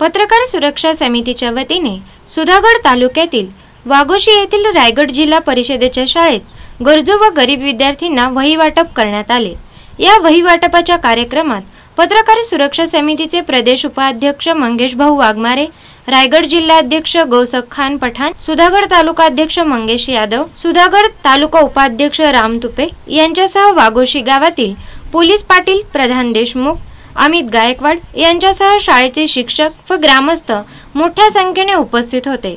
पत्रकार सुरक्षा समितीच्या वतीने सुधागड तालुक्यातील वाघोशी येथील रायगड जिल्हा परिषदेच्या शाळेत गरजू व गरीब विद्यार्थ्यांना वही वाटप करण्यात आले. या वही वाटपाच्या कार्यक्रमात पत्रकार सुरक्षा समितीचे प्रदेश उपाध्यक्ष मंगेश भाऊ वाघमारे रायगड जिल्हाध्यक्ष गौसख खान पठाण सुधागड तालुका अध्यक्ष मंगेश यादव सुधागड तालुका उपाध्यक्ष राम तुपे यांच्यासह वाघोशी गावातील पोलीस पाटील प्रधान देशमुख अमित गायकवाड यांच्यासह शाळेचे शिक्षक व ग्रामस्थ मोठ्या संख्येने उपस्थित होते.